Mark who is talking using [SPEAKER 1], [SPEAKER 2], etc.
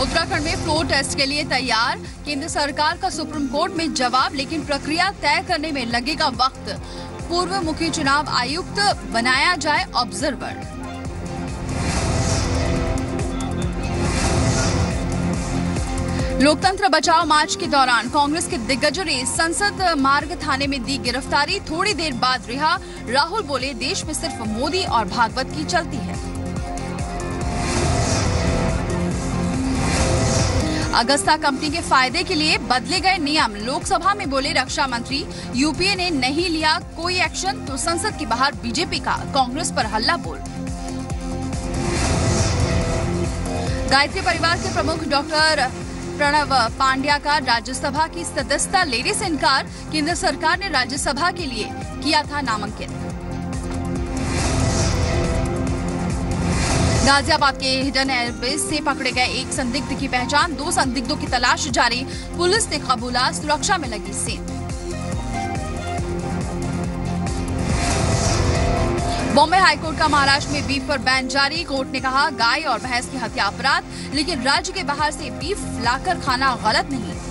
[SPEAKER 1] उत्तराखंड में floor test के लिए तैयार। केंद्र सरकार का सुप्रीम कोर्ट में जवाब, लेकिन प्रक्रिया तय करने में लगेगा वक्त। पूर्व मुख्य चुनाव आयुक्त बनाया जाए ऑब्जर्वर लोकतंत्र बचाओ मार्च के दौरान कांग्रेस के दिग्गजों ने संसद मार्ग थाने में दी गिरफ्तारी। थोड़ी देर बाद रिहा, राहुल बोले, देश में सिर्फ़ मोदी और भागवत की चलती है। अगस्ता कंपनी के फ़ायदे के लिए बदले गए नियम। लोकसभा में बोले रक्षा मंत्री, यूपीए ने नहीं लिया कोई एक्शन तो संसद के बाहर बीजेपी का, कांग्रेस पर हल्ला बोल। गायत्री परिवार के प्रमुख डॉक्टर प्रणव पांड्या का राज्यसभा की सदस्यता लेने से इनकार। केंद्र सरकार ने राज्यसभा के लिए किया था नामांकित गाजियाबाद के हिडन एयरबेस से पकड़े गए एक संदिग्ध की पहचान, दो संदिग्धों की तलाश जारी, पुलिस ने कबूला, सुरक्षा में लगी सेंध बॉम्बे हाईकोर्ट का महाराष्ट्र में बीफ पर बैन जारी। कोर्ट ने कहा, गाय और भैंस की हत्या अपराध, लेकिन राज्य के बाहर से बीफ लाकर खाना गलत नहीं।